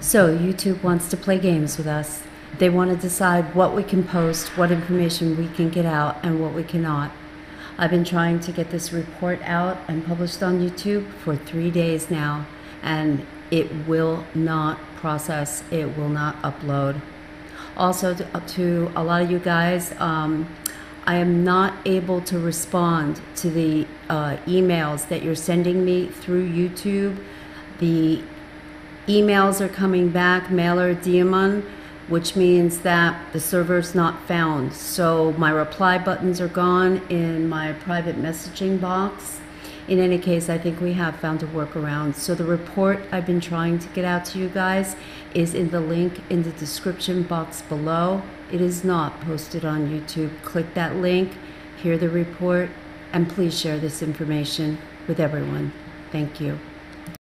So YouTube wants to play games with us. They want to decide what we can post, what information we can get out, and what we cannot. I've been trying to get this report out and published on YouTube for three days now, and it will not process, it will not upload. Also, to, to a lot of you guys, um, I am not able to respond to the uh, emails that you're sending me through YouTube. The emails are coming back, mailer daemon, which means that the server's not found. So my reply buttons are gone in my private messaging box. In any case, I think we have found a workaround. So the report I've been trying to get out to you guys is in the link in the description box below. It is not posted on YouTube. Click that link, hear the report, and please share this information with everyone. Thank you.